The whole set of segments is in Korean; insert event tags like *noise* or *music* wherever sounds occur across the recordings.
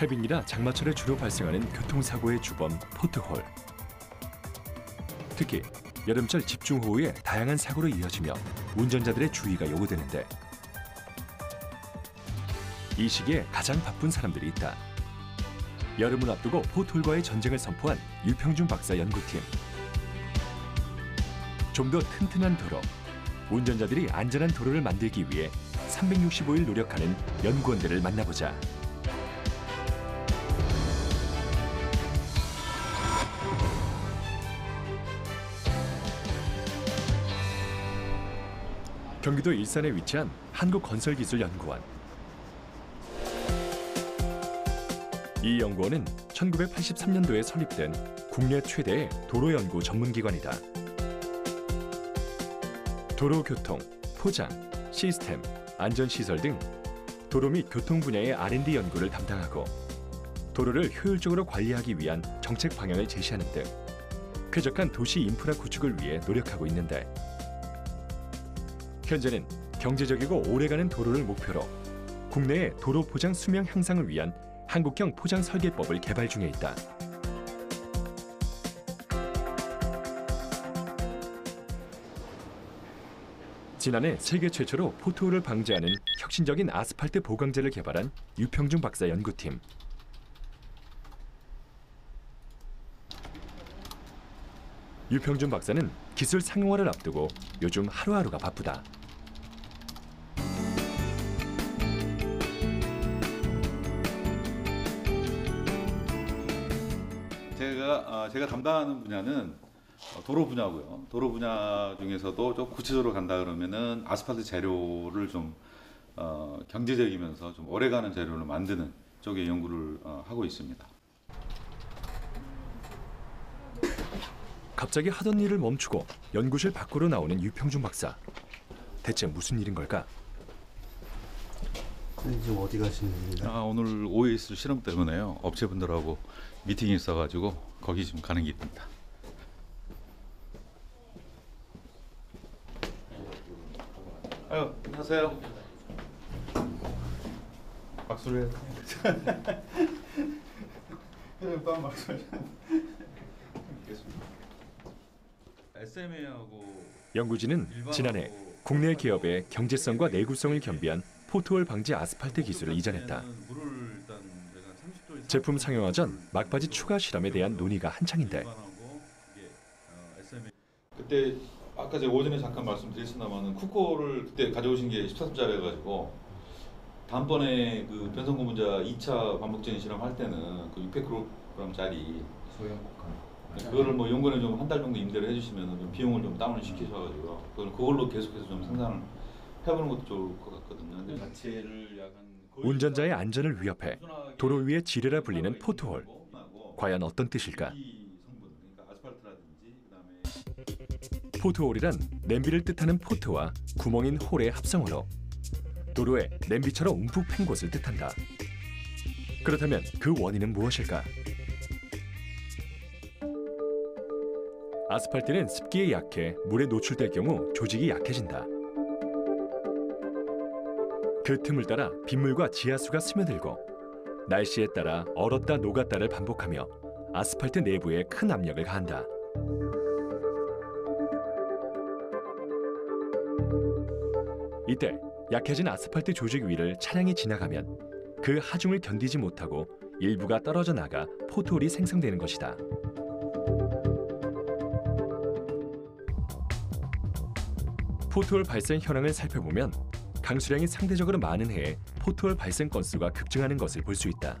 해빙이나 장마철에 주로 발생하는 교통사고의 주범 포트홀. 특히 여름철 집중호우에 다양한 사고로 이어지며 운전자들의 주의가 요구되는데 이 시기에 가장 바쁜 사람들이 있다. 여름을 앞두고 포트홀과의 전쟁을 선포한 유평준 박사 연구팀. 좀 더 튼튼한 도로, 운전자들이 안전한 도로를 만들기 위해 365일 노력하는 연구원들을 만나보자. 경기도 일산에 위치한 한국건설기술연구원. 이 연구원은 1983년도에 설립된 국내 최대의 도로 연구 전문기관이다. 도로교통, 포장, 시스템, 안전시설 등 도로 및 교통 분야의 R&D 연구를 담당하고 도로를 효율적으로 관리하기 위한 정책 방향을 제시하는 등 쾌적한 도시 인프라 구축을 위해 노력하고 있는데 현재는 경제적이고 오래가는 도로를 목표로 국내의 도로 포장 수명 향상을 위한 한국형 포장 설계법을 개발 중에 있다. 지난해 세계 최초로 포트홀을 방지하는 혁신적인 아스팔트 보강제를 개발한 유평준 박사 연구팀. 유평준 박사는 기술 상용화를 앞두고 요즘 하루하루가 바쁘다. 아, 제가 담당하는 분야는 어, 도로 분야고요. 도로 분야 중에서도 좀 구체적으로 간다 그러면은 아스팔트 재료를 좀 어, 경제적이면서 좀 오래가는 재료를 만드는 쪽에 연구를 어, 하고 있습니다. 갑자기 하던 일을 멈추고 연구실 밖으로 나오는 유평준 박사. 대체 무슨 일인 걸까? 선생님 지금 어디 가시는 겁니다? 아, 오늘 OS 실험 때문에요. 업체분들하고 미팅이 있어가지고 거기 지금 가는 길입니다. 아유, 안녕하세요. 박수를 돼. 또 박수 SMA하고 연구진은 지난해 국내 기업의 경제성과 내구성을 겸비한 포트홀 방지 아스팔트 기술을 이전했다. 제품 상용화 전 막바지 추가 실험에 대한 논의가 한창인데 그때 아까 제가 오전에 잠깐 말씀드렸습니다만은 쿠코를 그때 가져오신 게 14톤짜리 해가지고 다음번에 그 변성 고 문자 2차 반복적인 실험할 때는 그 600kg짜리 소형 곡한 그거를 뭐 연구원에 좀 한 달 정도 임대를 해주시면 좀 비용을 좀 다운을 시키셔가지고 그걸 그걸로 계속해서 좀 생산을 해보는 것도 좋을 것 같거든요. 근데 자체를 약간 운전자의 안전을 위협해 도로 위에 지뢰라 불리는 포트홀. 과연 어떤 뜻일까? 그러니까 포트홀이란 냄비를 뜻하는 포트와 구멍인 홀의 합성어로 도로에 냄비처럼 움푹 팬 곳을 뜻한다. 그렇다면 그 원인은 무엇일까? 아스팔트는 습기에 약해 물에 노출될 경우 조직이 약해진다. 그 틈을 따라 빗물과 지하수가 스며들고 날씨에 따라 얼었다 녹았다를 반복하며 아스팔트 내부에 큰 압력을 가한다. 이때 약해진 아스팔트 조직 위를 차량이 지나가면 그 하중을 견디지 못하고 일부가 떨어져 나가 포트홀이 생성되는 것이다. 포트홀 발생 현황을 살펴보면 강수량이 상대적으로 많은 해에 포트홀 발생 건수가 급증하는 것을 볼 수 있다.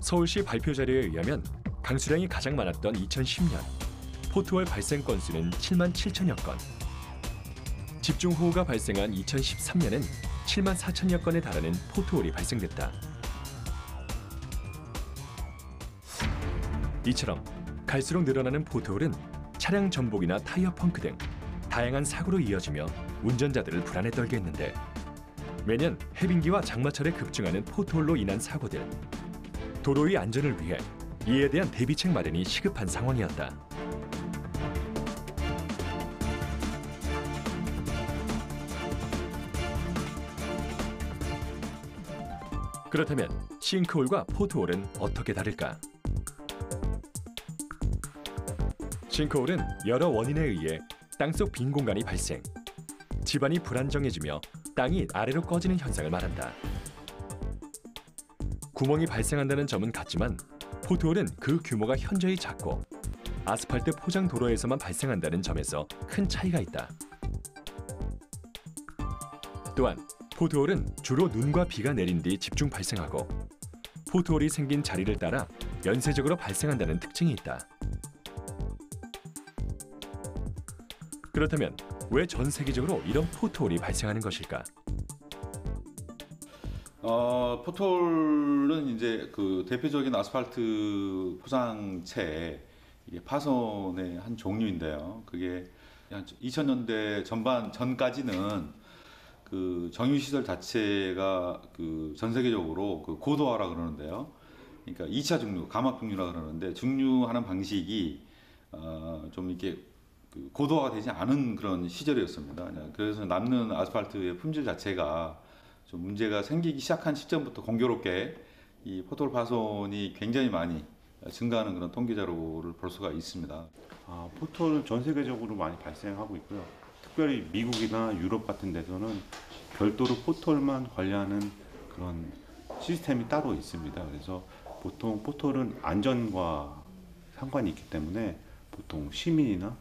서울시 발표 자료에 의하면 강수량이 가장 많았던 2010년 포트홀 발생 건수는 7만 7천여 건. 집중호우가 발생한 2013년엔 7만 4천여 건에 달하는 포트홀이 발생됐다. 이처럼 갈수록 늘어나는 포트홀은 차량 전복이나 타이어 펑크 등 다양한 사고로 이어지며 운전자들을 불안에 떨게 했는데 매년 해빙기와 장마철에 급증하는 포트홀로 인한 사고들 도로의 안전을 위해 이에 대한 대비책 마련이 시급한 상황이었다. 그렇다면 싱크홀과 포트홀은 어떻게 다를까? 싱크홀은 여러 원인에 의해 땅속 빈 공간이 발생, 집안이 불안정해지며 땅이 아래로 꺼지는 현상을 말한다. 구멍이 발생한다는 점은 같지만 포트홀은 그 규모가 현저히 작고 아스팔트 포장 도로에서만 발생한다는 점에서 큰 차이가 있다. 또한 포트홀은 주로 눈과 비가 내린 뒤 집중 발생하고 포트홀이 생긴 자리를 따라 연쇄적으로 발생한다는 특징이 있다. 그렇다면 왜 전 세계적으로 이런 포트홀이 발생하는 것일까? 어, 포톨은 이제 그 대표적인 아스팔트 포장체 파손의 한 종류인데요. 그게 한 2000년대 전반 전까지는 그 정유 시설 자체가 그 전 세계적으로 그 고도화라 그러는데요. 그러니까 2차 증류, 감압 증류라 그러는데 증류하는 방식이 어, 좀 이렇게 그 고도화가 되지 않은 그런 시절이었습니다. 그래서 남는 아스팔트의 품질 자체가 좀 문제가 생기기 시작한 시점부터 공교롭게 이 포톨 파손이 굉장히 많이 증가하는 그런 통계 자료를 볼 수가 있습니다. 아, 포털은 전 세계적으로 많이 발생하고 있고요. 특별히 미국이나 유럽 같은 데서는 별도로 포털만 관리하는 그런 시스템이 따로 있습니다. 그래서 보통 포털은 안전과 상관이 있기 때문에 보통 시민이나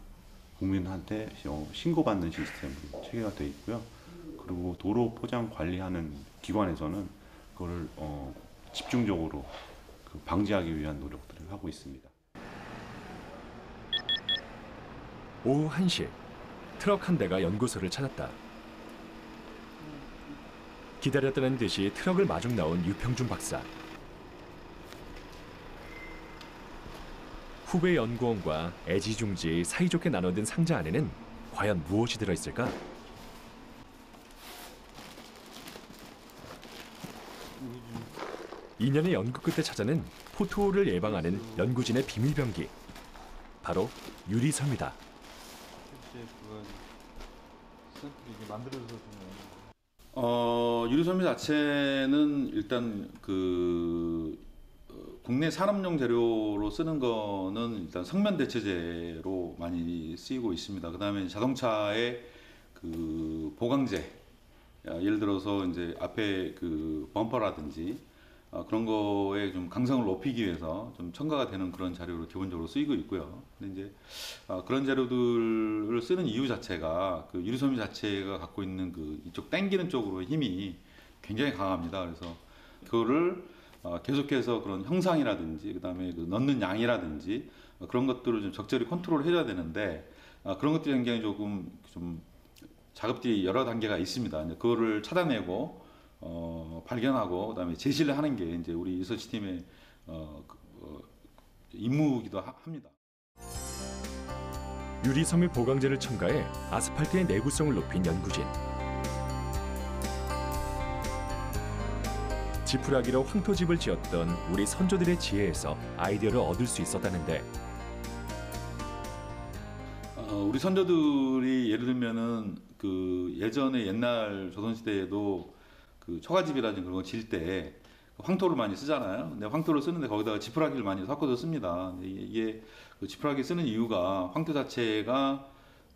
국민한테 어, 신고받는 시스템으로 체계가 되어 있고요. 그리고 도로 포장 관리하는 기관에서는 그거를 어, 집중적으로 그 방지하기 위한 노력들을 하고 있습니다. 오후 1시 트럭 한 대가 연구소를 찾았다. 기다렸다는 듯이 트럭을 마중 나온 유평준 박사. 후배 연구원과 애지중지 사이좋게 나눠든 상자 안에는 과연 무엇이 들어있을까? 이년의 연구 끝에 찾아낸 포토를 예방하는 연구진의 비밀병기. 바로 유리섬이다. 어, 유리섬유 자체는 일단 그 어, 국내 산업용 재료로 쓰는 거는 일단 성면 대체제로 많이 쓰이고 있습니다. 그다음에 자동차의 그 보강제, 야, 예를 들어서 이제 앞에 그 범퍼라든지 어, 그런 거에 좀 강성을 높이기 위해서 좀 첨가가 되는 그런 자료로 기본적으로 쓰이고 있고요. 근데 이제 어, 그런 재료들을 쓰는 이유 자체가 그 유리섬유 자체가 갖고 있는 그 이쪽 당기는 쪽으로 힘이 굉장히 강합니다. 그래서 그거를 어, 계속해서 그런 형상이라든지 그다음에 그 넣는 양이라든지 어, 그런 것들을 좀 적절히 컨트롤 해줘야 되는데 어, 그런 것들이 굉장히 조금 좀 작업들이 여러 단계가 있습니다. 이제 그거를 찾아내고 어, 발견하고 그다음에 제시를 하는 게 이제 우리 리서치 팀의 어, 그, 어, 임무이기도 하- 합니다. 유리섬유 보강제를 첨가해 아스팔트의 내구성을 높인 연구진. 지푸라기로 황토집을 지었던 우리 선조들의 지혜에서 아이디어를 얻을 수 있었다는데 어, 우리 선조들이 예를 들면은 그 예전에 옛날 조선시대에도 그 초가집이라든지 그런 거 질 때 황토를 많이 쓰잖아요. 근데 황토를 쓰는데 거기다가 지푸라기를 많이 섞어서 씁니다. 이게- 그 지푸라기 쓰는 이유가 황토 자체가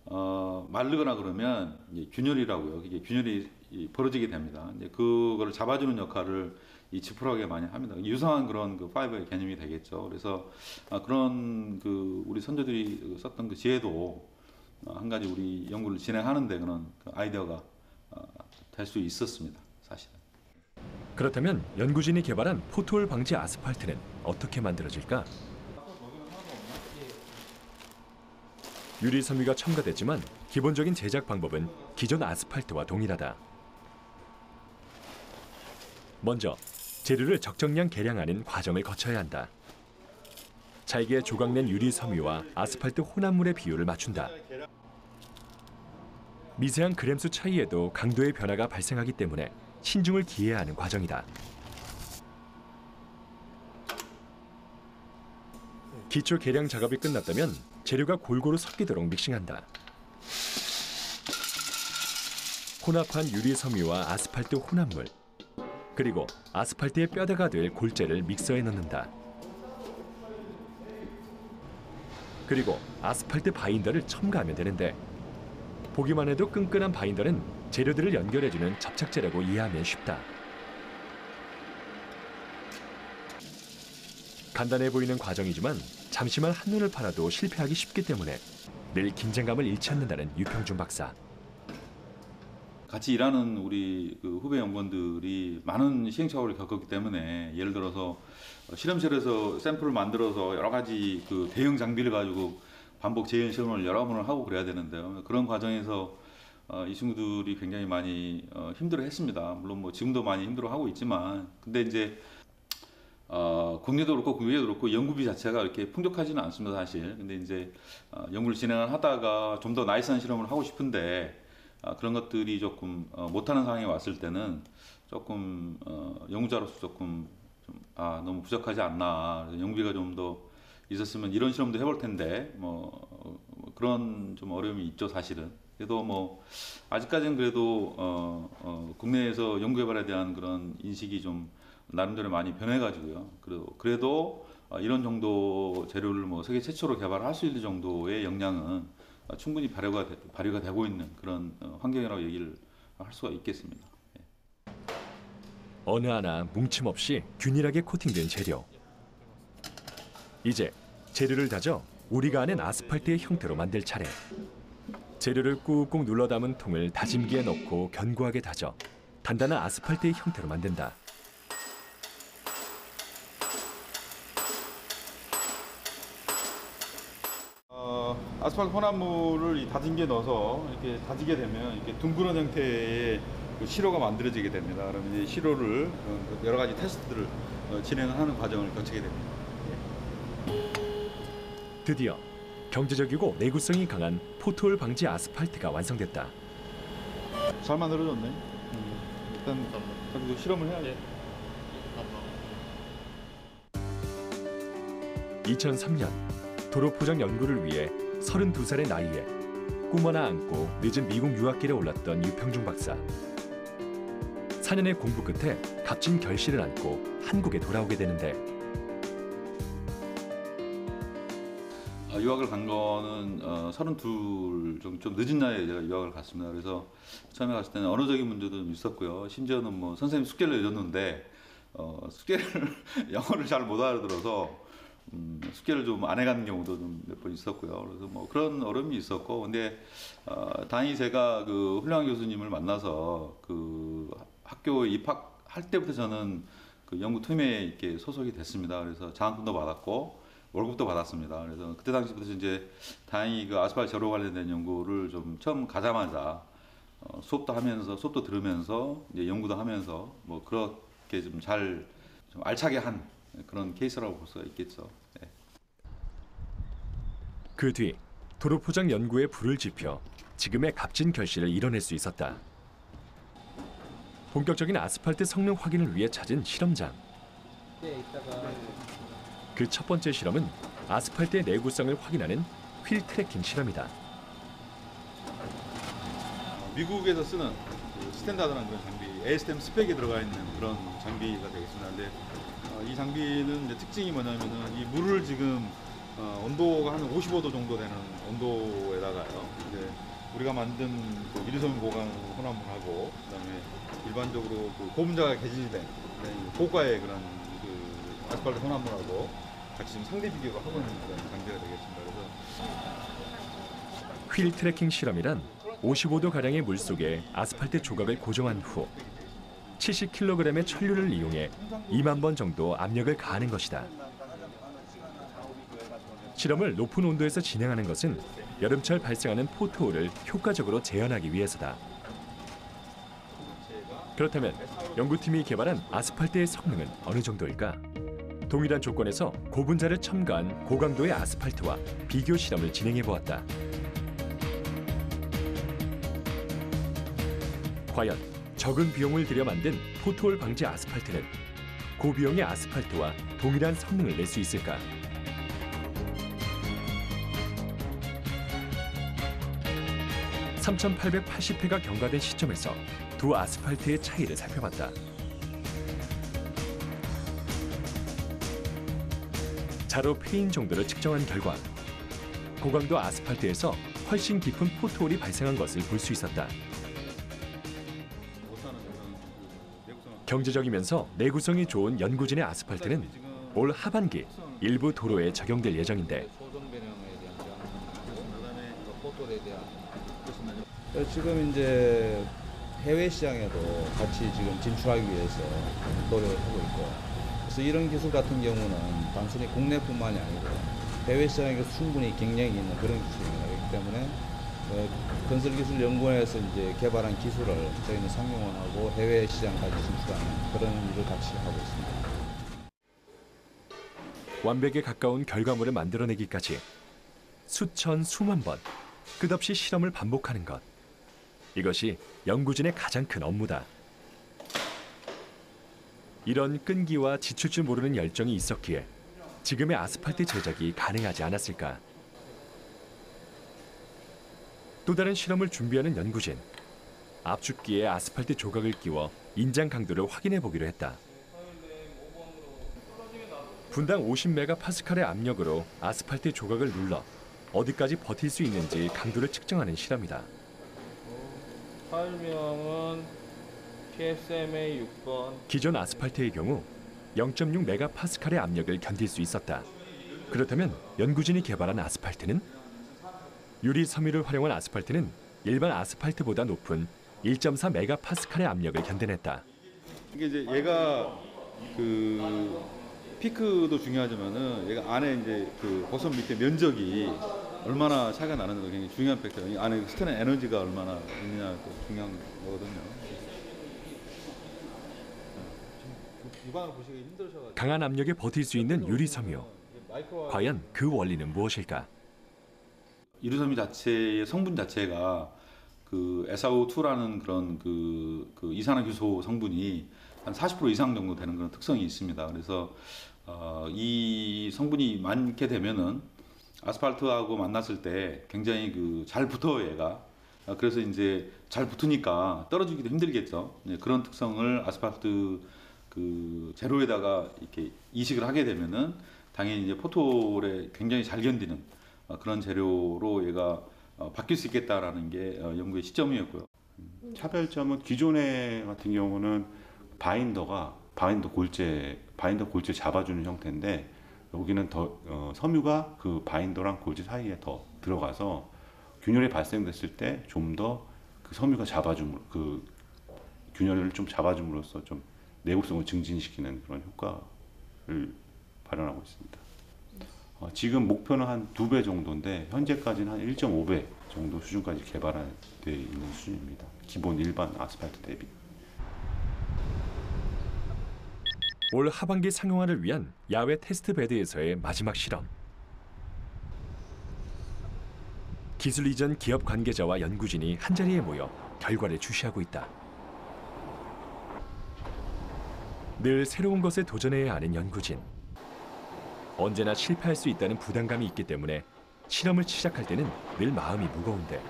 어, 마르거나 그러면 균열이라고요. 이게 균열이 이 벌어지게 됩니다. 이제 그거를 잡아주는 역할을 이 지푸라기가 많이 합니다. 유사한 그런 그 파이버의 개념이 되겠죠. 그래서 아, 그런 그 우리 선조들이 썼던 그 지혜도 어, 한 가지 우리 연구를 진행하는데 그런 그 아이디어가 어, 될수 있었습니다. 사실은. 그렇다면 연구진이 개발한 포토홀 방지 아스팔트는 어떻게 만들어질까? 유리 섬유가 첨가됐지만 기본적인 제작 방법은 기존 아스팔트와 동일하다. 먼저 재료를 적정량 계량하는 과정을 거쳐야 한다. 잘게 조각낸 유리 섬유와 아스팔트 혼합물의 비율을 맞춘다. 미세한 그램수 차이에도 강도의 변화가 발생하기 때문에 신중을 기해야 하는 과정이다. 기초 계량 작업이 끝났다면 재료가 골고루 섞이도록 믹싱한다. 혼합한 유리 섬유와 아스팔트 혼합물 그리고 아스팔트의 뼈대가 될 골재를 믹서에 넣는다. 그리고 아스팔트 바인더를 첨가하면 되는데 보기만 해도 끈끈한 바인더는 재료들을 연결해주는 접착제라고 이해하면 쉽다. 간단해 보이는 과정이지만 잠시만 한눈을 팔아도 실패하기 쉽기 때문에 늘 긴장감을 잃지 않는다는 유평준 박사. 같이 일하는 우리 그 후배 연구원들이 많은 시행착오를 겪었기 때문에 예를 들어서 실험실에서 샘플을 만들어서 여러 가지 그 대형 장비를 가지고 반복 재현 실험을 여러 번을 하고 그래야 되는데요. 그런 과정에서 어, 이 친구들이 굉장히 많이 어, 힘들어 했습니다. 물론 뭐 지금도 많이 힘들어 하고 있지만 근데 이제 어, 국내도 그렇고 국외도 그렇고 연구비 자체가 이렇게 풍족하지는 않습니다 사실. 근데 이제 어, 연구를 진행을 하다가 좀 더 나이스한 실험을 하고 싶은데 아, 그런 것들이 조금 어, 못하는 상황에 왔을 때는 조금 어, 연구자로서 조금 좀, 아 너무 부족하지 않나. 연구비가 좀 더 있었으면 이런 실험도 해볼 텐데 뭐, 어, 뭐 그런 좀 어려움이 있죠 사실은. 그래도 뭐 아직까지는 그래도 어, 어, 국내에서 연구개발에 대한 그런 인식이 좀 나름대로 많이 변해가지고요. 그래도 그래도 어, 이런 정도 재료를 뭐 세계 최초로 개발할 수 있는 정도의 역량은 어, 충분히 발효가 되, 발효가 되고 있는 그런 어, 환경이라고 얘기를 할 수가 있겠습니다. 어느 하나 뭉침 없이 균일하게 코팅된 재료. 이제 재료를 다져 우리가 아는 아스팔트의 형태로 만들 차례. 재료를 꾹꾹 눌러 담은 통을 다짐기에 넣고 견고하게 다져 단단한 아스팔트의 형태로 만든다. 어, 아스팔트 혼합물을 이 다진기에 넣어서 이렇게 다지게 되면 이렇게 둥그런 형태의 그 시로가 만들어지게 됩니다. 그러면 이제 시로를 어, 여러 가지 테스트들을 어, 진행하는 과정을 거치게 됩니다. 드디어 경제적이고 내구성이 강한 포토홀 방지 아스팔트가 완성됐다. 잘 만들어졌네. 음, 일단 자기도 실험을 해야지. 2003년 도로 포장 연구를 위해 32살의 나이에 꿈 하나 안고 늦은 미국 유학길에 올랐던 유평중 박사. 4년의 공부 끝에 값진 결실을 안고 한국에 돌아오게 되는데 어, 유학을 간 거는 어, 32 정도 좀 늦은 나이에 제가 유학을 갔습니다. 그래서 처음에 갔을 때는 언어적인 문제도 좀 있었고요. 심지어는 뭐 선생님 숙제를 내줬는데 어, 숙제를 *laughs* 영어를 잘 못 알아들어서 음, 숙제를 좀 안 해간 경우도 좀 몇 번 있었고요. 그래서 뭐 그런 어려움이 있었고, 근데 어, 다행히 제가 그 훌륭한 교수님을 만나서 그 학교 입학할 때부터 저는 그 연구팀에 이렇게 소속이 됐습니다. 그래서 장학금도 받았고 월급도 받았습니다. 그래서 그때 당시부터 이제 다행히 그 아스팔트 제로 관련된 연구를 좀 처음 가자마자 어, 수업도 하면서 수업도 들으면서 이제 연구도 하면서 뭐 그렇게 좀 잘좀 알차게 한 그런 케이스라고 볼 수가 있겠죠. 네. 그뒤 도로 포장 연구에 불을 지펴 지금의 값진 결실을 이뤄낼 수 있었다. 본격적인 아스팔트 성능 확인을 위해 찾은 실험장. 그 첫 번째 실험은 아스팔트의 내구성을 확인하는 wheel tracking 실험이다. 미국에서 쓰는 그 standard한 그런 장비, ASTM 스펙에 들어가 있는 그런 장비가 되겠습니다. 근데 어, 이 장비는 이제 특징이 뭐냐면은 이 물을 지금 어, 온도가 한 55도 정도 되는 온도에다가요. 이제 우리가 만든 그 유리섬유 보강 혼합물하고 그다음에 일반적으로 그 고분자가 개질된 네, 고가의 그런 그 아스팔트 혼합물하고 같이 지금 상대 비교를 하고 있는 그런 장비가 되겠습니다. 그래서 wheel tracking 실험이란 55도 가량의 물 속에 아스팔트 조각을 고정한 후 70kg의 철륜을 이용해 2만 번 정도 압력을 가하는 것이다. 실험을 높은 온도에서 진행하는 것은 여름철 발생하는 포트홀을 효과적으로 재현하기 위해서다. 그렇다면 연구팀이 개발한 아스팔트의 성능은 어느 정도일까? 동일한 조건에서 고분자를 첨가한 고강도의 아스팔트와 비교 실험을 진행해 보았다. 과연 적은 비용을 들여 만든 포트홀 방지 아스팔트는 고비용의 아스팔트와 동일한 성능을 낼 수 있을까? 3,880회가 경과된 시점에서 두 아스팔트의 차이를 살펴봤다. 자로 패인 정도를 측정한 결과 고강도 아스팔트에서 훨씬 깊은 포트홀이 발생한 것을 볼 수 있었다. 경제적이면서 내구성이 좋은 연구진의 아스팔트는 올 하반기 일부 도로에 적용될 예정인데. 어, 지금 이제 해외 시장에도 같이 지금 진출하기 위해서 노력을 하고 있고 그래서 이런 기술 같은 경우는 단순히 국내뿐만이 아니고 해외 시장에서 충분히 경쟁이 있는 그런. 그렇기 때문에 어, 건설기술연구원에서 이제 개발한 기술을 저희는 상용을 하고 해외 시장까지 진출하는 그런 일을 같이 하고 있습니다. 완벽에 가까운 결과물을 만들어내기까지 수천 수만 번 끝없이 실험을 반복하는 것 이것이 연구진의 가장 큰 업무다. 이런 끈기와 지칠 줄 모르는 열정이 있었기에 지금의 아스팔트 제작이 가능하지 않았을까. 또 다른 실험을 준비하는 연구진 압축기에 아스팔트 조각을 끼워 인장 강도를 확인해 보기로 했다. 분당 50메가파스칼의 압력으로 아스팔트 조각을 눌러 어디까지 버틸 수 있는지 강도를 측정하는 실험이다. 설명은 PSMA 6번 기존 아스팔트의 경우 0.6메가파스칼의 압력을 견딜 수 있었다. 그렇다면 연구진이 개발한 아스팔트는 유리 섬유를 활용한 아스팔트는 일반 아스팔트보다 높은 1.4 메가파스칼의 압력을 견뎌냈다. 이게 이제 얘가 그 피크도 중요하지만은 얘가 안에 이제 그 버섯 밑에 면적이 얼마나 차이가 나는가 굉장히 중요한 팩터예요. 이 안에 스테는 에너지가 얼마나 있느냐 도 중요한 거거든요. 강한 압력에 버틸 수 있는 유리 섬유. 과연 그 원리는 무엇일까? 이루섬유 자체의 성분 자체가 그 SiO2라는 그런 그, 그 이산화규소 성분이 한 40% 이상 정도 되는 그런 특성이 있습니다. 그래서 어, 이 성분이 많게 되면은 아스팔트하고 만났을 때 굉장히 그 잘 붙어요 얘가. 아, 그래서 이제 잘 붙으니까 떨어지기도 힘들겠죠. 네, 그런 특성을 아스팔트 그 제로에다가 이렇게 이식을 하게 되면은 당연히 이제 포토에 굉장히 잘 견디는 어, 그런 재료로 얘가 어, 바뀔 수 있겠다라는 게 어, 연구의 시점이었고요. 차별점은 기존에 같은 경우는 바인더가 바인더 골재 바인더 골재 잡아주는 형태인데 여기는 더 어, 섬유가 그 바인더랑 골재 사이에 더 들어가서 균열이 발생됐을 때 좀 더 그 섬유가 잡아줌 그 균열을 좀 잡아줌으로써 좀 내구성을 증진시키는 그런 효과를 발현하고 있습니다. 어, 지금 목표는 한 두 배 정도인데 현재까지는 한 1.5배 정도 수준까지 개발되어 있는 수준입니다. 기본 일반 아스팔트 대비. 올 하반기 상용화를 위한 야외 테스트 베드에서의 마지막 실험. 기술 이전 기업 관계자와 연구진이 한자리에 모여 결과를 주시하고 있다. 늘 새로운 것에 도전해야 하는 연구진. 언제나 실패할 수 있다는 부담감이 있기 때문에 실험을 시작할 때는 늘 마음이 무거운데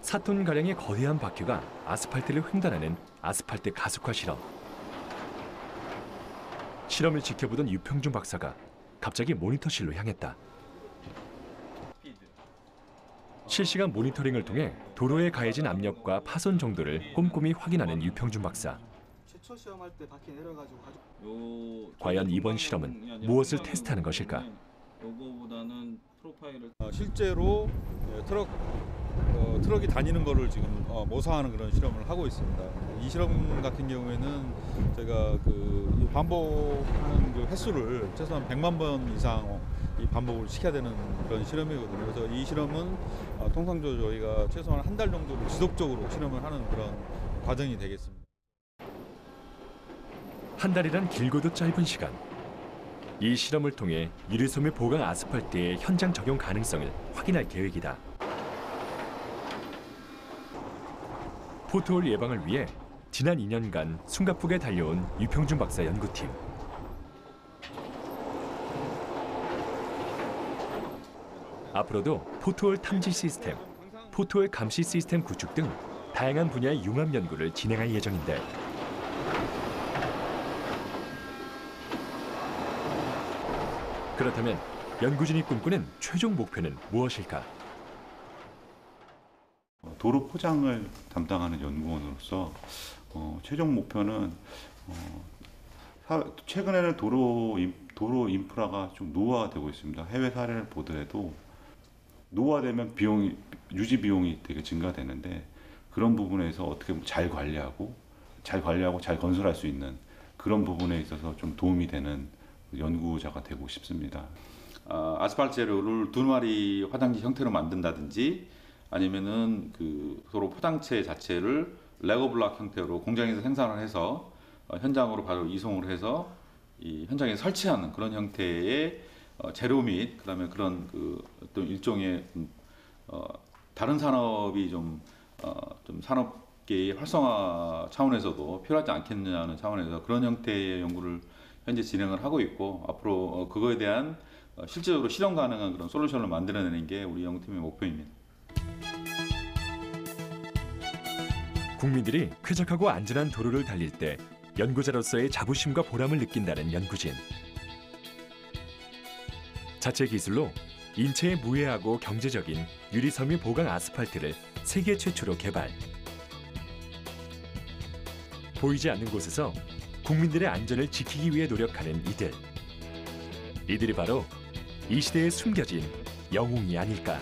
사톤 가량의 거대한 바퀴가 아스팔트를 횡단하는 아스팔트 가속화 실험. 실험을 지켜보던 유평준 박사가 갑자기 모니터실로 향했다. 실시간 모니터링을 통해 도로에 가해진 압력과 파손 정도를 꼼꼼히 확인하는 유평준 박사. 최초 시험할 때 바퀴 내려가지고 가지고 요 과연 이번 실험은 무엇을 테스트하는 것일까? 요거보다는 프로파일을 어, 실제로 예, 트럭 어, 트럭이 다니는 거를 지금 어, 모사하는 그런 실험을 하고 있습니다. 이 실험 같은 경우에는 제가 그이 반복하는 그 횟수를 최소한 100만 번 이상 어, 이 반복을 시켜야 되는 그런 실험이거든요. 그래서 이 실험은 어, 통상적으로 저희가 최소한 한 달 정도를 지속적으로 실험을 하는 그런 과정이 되겠습니다. 한 달이란 길고도 짧은 시간. 이 실험을 통해 유리섬유 보강 아스팔트의 현장 적용 가능성을 확인할 계획이다. 포토홀 예방을 위해 지난 2년간 숨가쁘게 달려온 유평준 박사 연구팀. 앞으로도 포토홀 탐지 시스템, 포토홀 감시 시스템 구축 등 다양한 분야의 융합 연구를 진행할 예정인데 그렇다면 연구진이 꿈꾸는 최종 목표는 무엇일까? 어, 도로 포장을 담당하는 연구원으로서 어, 최종 목표는 어, 사- 최근에는 도로 인, 도로 인프라가 좀 노후화되고 있습니다. 해외 사례를 보더라도 노후화되면 비용이 유지 비용이 되게 증가되는데 그런 부분에서 어떻게 잘 관리하고 잘 관리하고 잘 건설할 수 있는 그런 부분에 있어서 좀 도움이 되는 연구자가 되고 싶습니다. 어, 아스팔트 재료를 두 마리 화장지 형태로 만든다든지 아니면은 그 도로 포장체 자체를 레고 블락 형태로 공장에서 생산을 해서 어, 현장으로 바로 이송을 해서 이 현장에 설치하는 그런 형태의 어, 재료 및 그다음에 그런 그 어떤 일종의 음, 어, 다른 산업이 좀, 어, 좀 산업계의 활성화 차원에서도 필요하지 않겠느냐는 차원에서 그런 형태의 연구를 현재 진행을 하고 있고 앞으로 어, 그거에 대한 어, 실질적으로 실현 가능한 그런 솔루션을 만들어내는 게 우리 연구팀의 목표입니다. 국민들이 쾌적하고 안전한 도로를 달릴 때 연구자로서의 자부심과 보람을 느낀다는 연구진. 자체 기술로 인체에 무해하고 경제적인 유리섬유 보강 아스팔트를 세계 최초로 개발. 보이지 않는 곳에서 국민들의 안전을 지키기 위해 노력하는 이들. 이들이 바로 이 시대에 숨겨진 영웅이 아닐까.